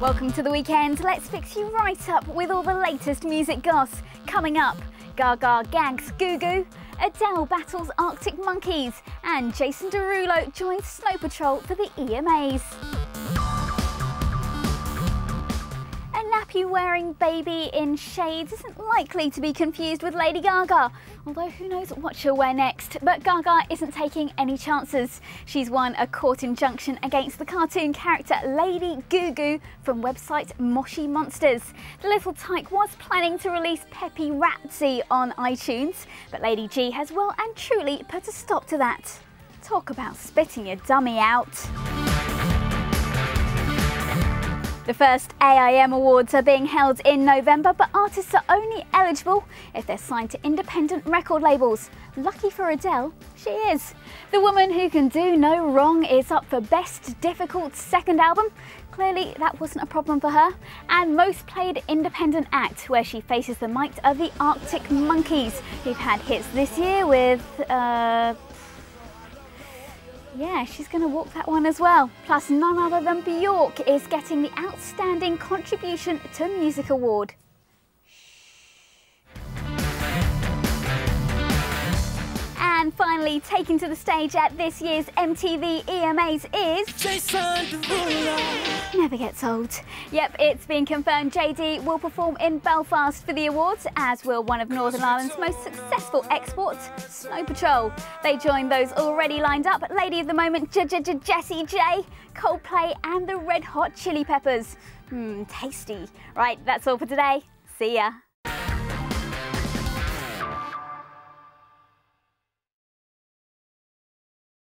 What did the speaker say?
Welcome to the weekend. Let's fix you right up with all the latest music goss. Coming up, Gaga gags Goo Goo, Adele battles Arctic Monkeys, and Jason Derulo joins Snow Patrol for the EMAs. Nappy-wearing baby in shades isn't likely to be confused with Lady Gaga, although who knows what she'll wear next. But Gaga isn't taking any chances. She's won a court injunction against the cartoon character Lady Goo Goo from website Moshi Monsters. The little tyke was planning to release Peppy Ratsy on iTunes, but Lady G has well and truly put a stop to that. Talk about spitting your dummy out. The first AIM Awards are being held in November, but artists are only eligible if they're signed to independent record labels. Lucky for Adele, she is. The woman who can do no wrong is up for Best Difficult Second Album. Clearly, that wasn't a problem for her. And Most Played Independent Act, where she faces the might of the Arctic Monkeys, who've had hits this year with. Uh, yeah, she's going to walk that one as well. Plus, none other than Bjork is getting the Outstanding Contribution to Music Award. And finally, taking to the stage at this year's MTV EMAs is... Never gets old. Yep, it's been confirmed JD will perform in Belfast for the awards, as will one of Northern Ireland's most successful exports, Snow Patrol. They join those already lined up, Lady of the Moment, J -J -J Jessie J, Coldplay and the Red Hot Chili Peppers. Mmm, tasty. Right, that's all for today. See ya.